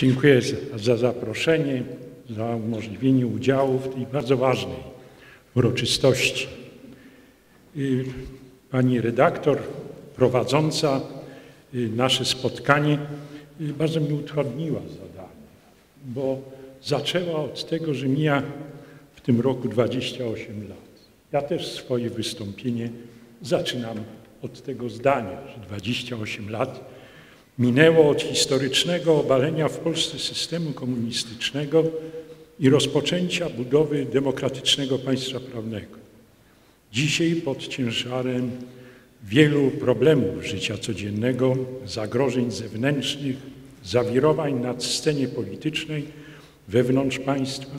Dziękuję za zaproszenie, za umożliwienie udziału w tej bardzo ważnej uroczystości. Y, pani redaktor prowadząca y, nasze spotkanie y, bardzo mi utrudniła zadanie, bo zaczęła od tego, że mija w tym roku 28 lat. Ja też swoje wystąpienie zaczynam od tego zdania, że 28 lat minęło od historycznego obalenia w Polsce systemu komunistycznego i rozpoczęcia budowy demokratycznego państwa prawnego. Dzisiaj pod ciężarem wielu problemów życia codziennego, zagrożeń zewnętrznych, zawirowań na scenie politycznej wewnątrz państwa,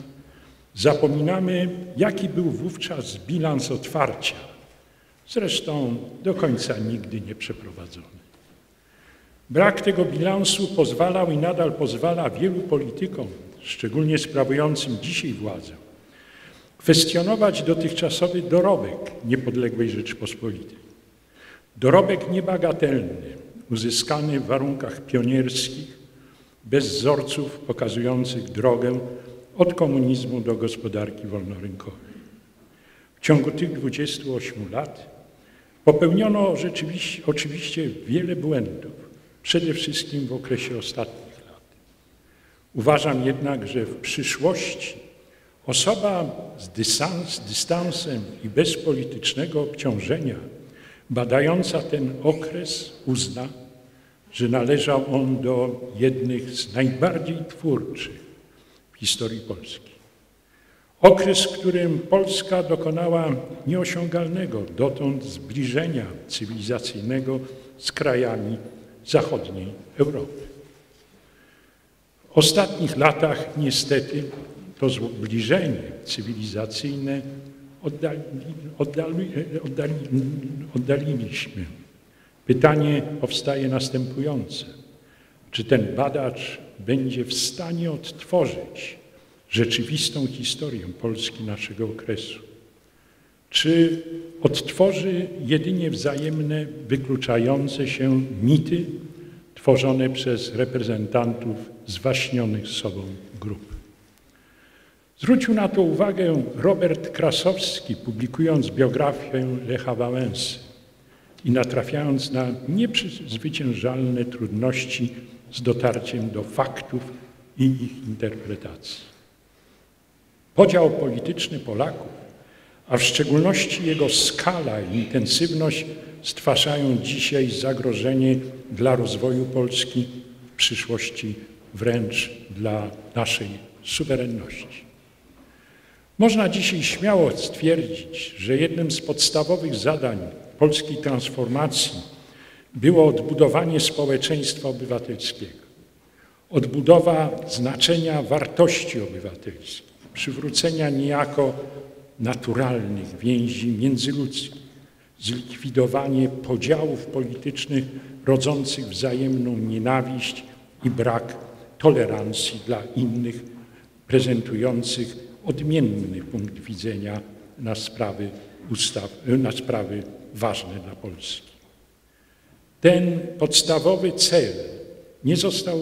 zapominamy, jaki był wówczas bilans otwarcia, zresztą do końca nigdy nie przeprowadzony. Brak tego bilansu pozwalał i nadal pozwala wielu politykom, szczególnie sprawującym dzisiaj władzę, kwestionować dotychczasowy dorobek niepodległej Rzeczypospolitej. Dorobek niebagatelny, uzyskany w warunkach pionierskich, bez wzorców pokazujących drogę od komunizmu do gospodarki wolnorynkowej. W ciągu tych 28 lat popełniono rzeczywiście, oczywiście wiele błędów, przede wszystkim w okresie ostatnich lat. Uważam jednak, że w przyszłości osoba z, dystans, dystansem i bez politycznego obciążenia badająca ten okres uzna, że należał on do jednych z najbardziej twórczych w historii Polski. Okres, w którym Polska dokonała nieosiągalnego dotąd zbliżenia cywilizacyjnego z krajami zachodniej Europy. W ostatnich latach niestety to zbliżenie cywilizacyjne oddali, oddali, oddali, oddaliliśmy. Pytanie powstaje następujące. Czy ten badacz będzie w stanie odtworzyć rzeczywistą historię Polski naszego okresu? Czy odtworzy jedynie wzajemne, wykluczające się mity tworzone przez reprezentantów zwaśnionych sobą grup? Zwrócił na to uwagę Robert Krasowski, publikując biografię Lecha Wałęsy i natrafiając na nieprzezwyciężalne trudności z dotarciem do faktów i ich interpretacji. Podział polityczny Polaków, a w szczególności jego skala i intensywność stwarzają dzisiaj zagrożenie dla rozwoju Polski, w przyszłości wręcz dla naszej suwerenności. Można dzisiaj śmiało stwierdzić, że jednym z podstawowych zadań polskiej transformacji było odbudowanie społeczeństwa obywatelskiego, odbudowa znaczenia wartości obywatelskich, przywrócenia niejako naturalnych więzi międzyludzkich, zlikwidowanie podziałów politycznych rodzących wzajemną nienawiść i brak tolerancji dla innych, prezentujących odmienny punkt widzenia na sprawy, ustaw, na sprawy ważne dla Polski. Ten podstawowy cel nie został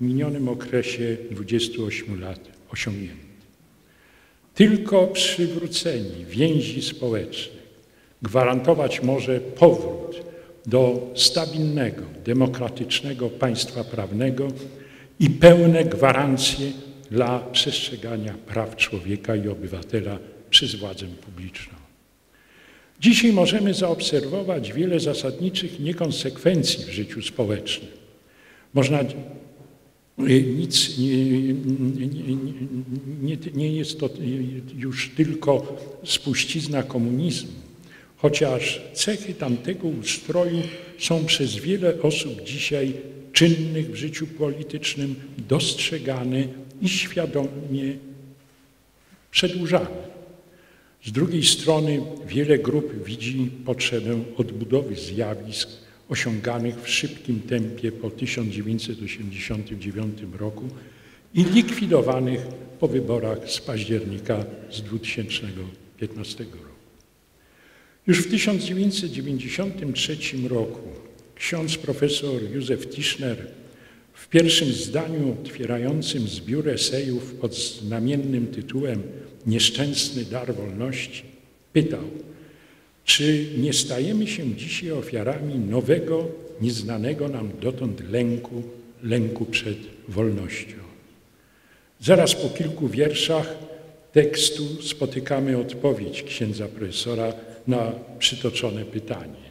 w minionym okresie 28 lat osiągnięty. Tylko przywrócenie więzi społecznych gwarantować może powrót do stabilnego, demokratycznego państwa prawnego i pełne gwarancje dla przestrzegania praw człowieka i obywatela przez władzę publiczną. Dzisiaj możemy zaobserwować wiele zasadniczych niekonsekwencji w życiu społecznym. Można nic nie, nie, jest to już tylko spuścizna komunizmu, chociaż cechy tamtego ustroju są przez wiele osób dzisiaj czynnych w życiu politycznym dostrzegane i świadomie przedłużane. Z drugiej strony wiele grup widzi potrzebę odbudowy zjawisk osiąganych w szybkim tempie po 1989 roku i likwidowanych po wyborach z października z 2015 roku. Już w 1993 roku ksiądz profesor Józef Tischner W pierwszym zdaniu otwierającym zbiór esejów pod znamiennym tytułem Nieszczęsny dar wolności pytał, czy nie stajemy się dzisiaj ofiarami nowego, nieznanego nam dotąd lęku, lęku przed wolnością. Zaraz po kilku wierszach tekstu spotykamy odpowiedź księdza profesora na przytoczone pytanie.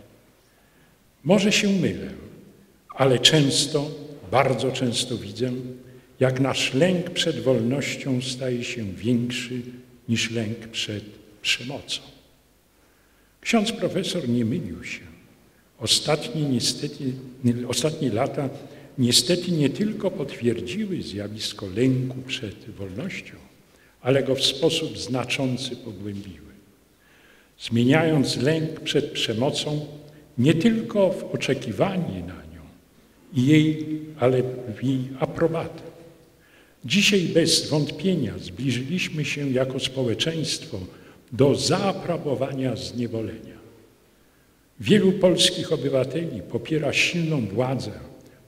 Może się mylę, ale często, bardzo często widzę, jak nasz lęk przed wolnością staje się większy niż lęk przed przemocą. Ksiądz profesor nie mylił się. Ostatnie, niestety, ostatnie lata niestety nie tylko potwierdziły zjawisko lęku przed wolnością, ale go w sposób znaczący pogłębiły. Zmieniając lęk przed przemocą nie tylko w oczekiwanie na nią jej, ale w jej aprobatę. Dzisiaj bez wątpienia zbliżyliśmy się jako społeczeństwo do zaaprobowania zniewolenia. Wielu polskich obywateli popiera silną władzę,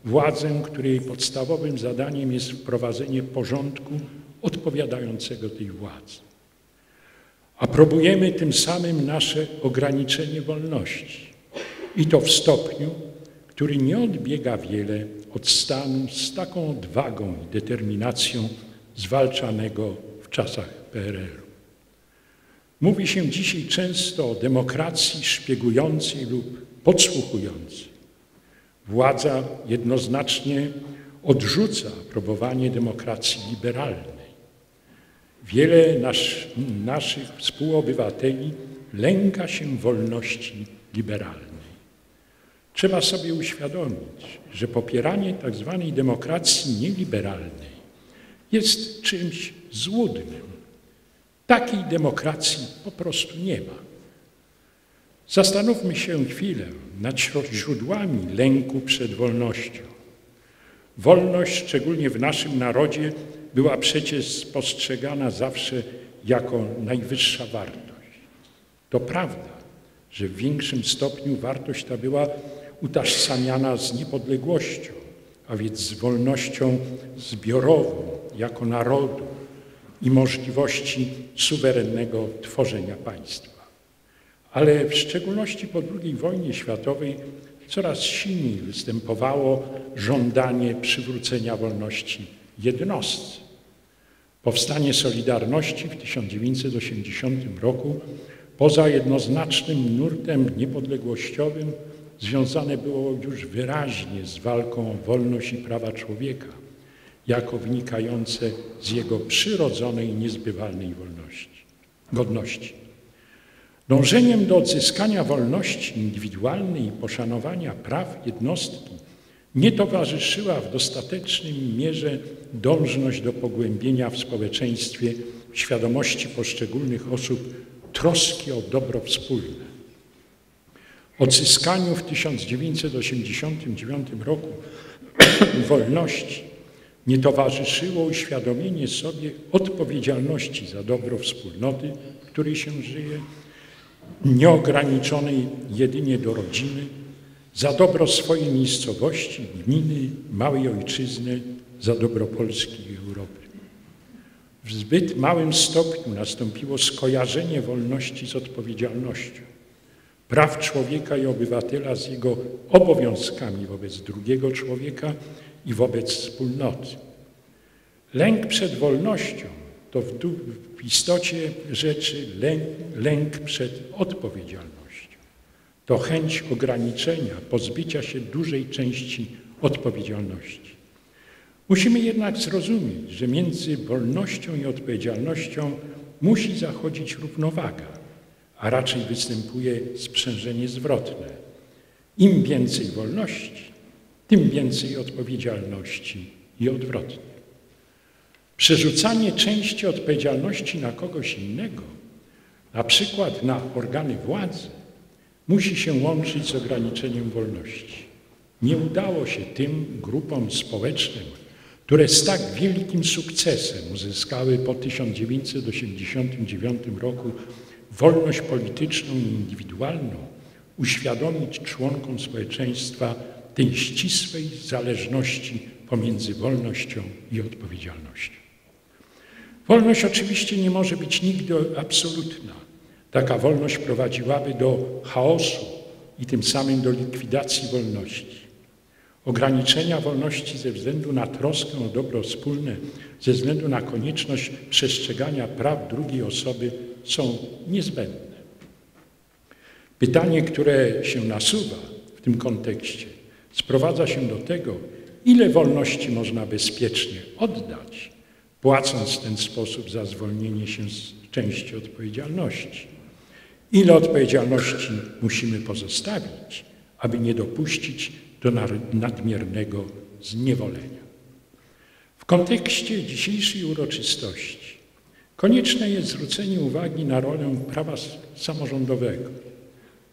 władzę, której podstawowym zadaniem jest wprowadzenie porządku odpowiadającego tej władzy. Aprobujemy tym samym nasze ograniczenie wolności i to w stopniu, który nie odbiega wiele od stanu z taką odwagą i determinacją zwalczanego w czasach PRL-u. Mówi się dzisiaj często o demokracji szpiegującej lub podsłuchującej. Władza jednoznacznie odrzuca próbowanie demokracji liberalnej. Wiele nasz, naszych współobywateli lęka się wolności liberalnej. Trzeba sobie uświadomić, że popieranie tzw. Tak demokracji nieliberalnej jest czymś złudnym. Takiej demokracji po prostu nie ma. Zastanówmy się chwilę nad źródłami lęku przed wolnością. Wolność, szczególnie w naszym narodzie, była przecież postrzegana zawsze jako najwyższa wartość. To prawda, że w większym stopniu wartość ta była utożsamiana z niepodległością, a więc z wolnością zbiorową jako narodu i możliwości suwerennego tworzenia państwa. Ale w szczególności po II wojnie światowej coraz silniej występowało żądanie przywrócenia wolności jednostce. Powstanie Solidarności w 1980 roku poza jednoznacznym nurtem niepodległościowym związane było już wyraźnie z walką o wolność i prawa człowieka, jako wynikające z jego przyrodzonej, niezbywalnej wolności, godności. Dążeniem do odzyskania wolności indywidualnej i poszanowania praw jednostki nie towarzyszyła w dostatecznym mierze dążność do pogłębienia w społeczeństwie świadomości poszczególnych osób troski o dobro wspólne. Odzyskaniu w 1989 roku wolności nie towarzyszyło uświadomienie sobie odpowiedzialności za dobro wspólnoty, w której się żyje, nieograniczonej jedynie do rodziny, za dobro swojej miejscowości, gminy, małej ojczyzny, za dobro Polski i Europy. W zbyt małym stopniu nastąpiło skojarzenie wolności z odpowiedzialnością praw człowieka i obywatela z jego obowiązkami wobec drugiego człowieka i wobec wspólnoty. Lęk przed wolnością to w, istocie rzeczy lęk, lęk przed odpowiedzialnością. To chęć ograniczenia, pozbycia się dużej części odpowiedzialności. Musimy jednak zrozumieć, że między wolnością i odpowiedzialnością musi zachodzić równowaga a raczej występuje sprzężenie zwrotne. Im więcej wolności, tym więcej odpowiedzialności i odwrotnie. Przerzucanie części odpowiedzialności na kogoś innego, na przykład na organy władzy, musi się łączyć z ograniczeniem wolności. Nie udało się tym grupom społecznym, które z tak wielkim sukcesem uzyskały po 1989 roku wolność polityczną i indywidualną uświadomić członkom społeczeństwa tej ścisłej zależności pomiędzy wolnością i odpowiedzialnością. Wolność oczywiście nie może być nigdy absolutna. Taka wolność prowadziłaby do chaosu i tym samym do likwidacji wolności. Ograniczenia wolności ze względu na troskę o dobro wspólne, ze względu na konieczność przestrzegania praw drugiej osoby są niezbędne. Pytanie, które się nasuwa w tym kontekście, sprowadza się do tego, ile wolności można bezpiecznie oddać, płacąc w ten sposób za zwolnienie się z części odpowiedzialności. Ile odpowiedzialności musimy pozostawić, aby nie dopuścić do nadmiernego zniewolenia. W kontekście dzisiejszej uroczystości konieczne jest zwrócenie uwagi na rolę prawa samorządowego.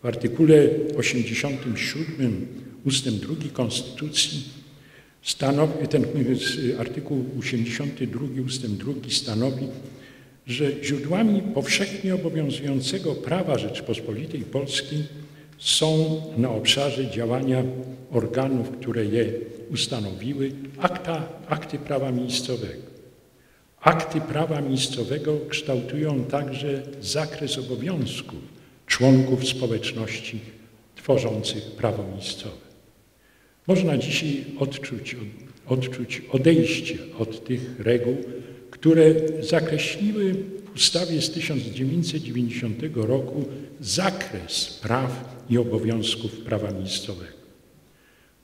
W artykule 87 ustęp 2 Konstytucji stanowi, ten artykuł 82 ustęp 2 stanowi, że źródłami powszechnie obowiązującego prawa Rzeczpospolitej Polskiej są na obszarze działania organów, które je ustanowiły, akta, akty prawa miejscowego. Akty prawa miejscowego kształtują także zakres obowiązków członków społeczności tworzących prawo miejscowe. Można dzisiaj odczuć, odczuć odejście od tych reguł, które zakreśliły w ustawie z 1990 roku zakres praw i obowiązków prawa miejscowego.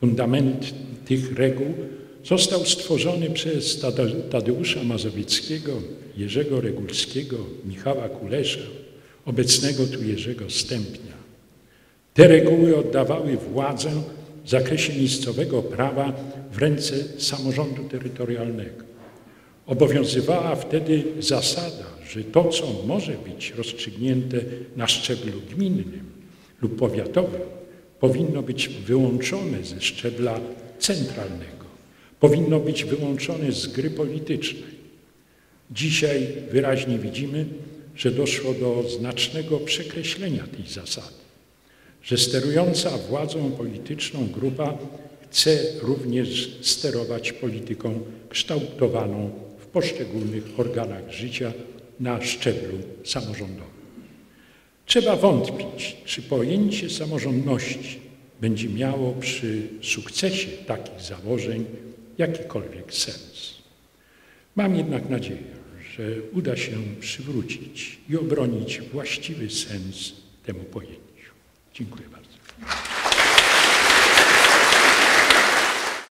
Fundament tych reguł został stworzony przez Tadeusza Mazowieckiego, Jerzego Regulskiego, Michała Kulesza, obecnego tu Jerzego Stępnia. Te reguły oddawały władzę w zakresie miejscowego prawa w ręce samorządu terytorialnego. Obowiązywała wtedy zasada, że to, co może być rozstrzygnięte na szczeblu gminnym lub powiatowym, powinno być wyłączone ze szczebla centralnego, powinno być wyłączone z gry politycznej. Dzisiaj wyraźnie widzimy, że doszło do znacznego przekreślenia tej zasady, że sterująca władzą polityczną grupa chce również sterować polityką kształtowaną w poszczególnych organach życia na szczeblu samorządowym. Trzeba wątpić, czy pojęcie samorządności będzie miało przy sukcesie takich założeń jakikolwiek sens. Mam jednak nadzieję, że uda się przywrócić i obronić właściwy sens temu pojęciu. Dziękuję bardzo.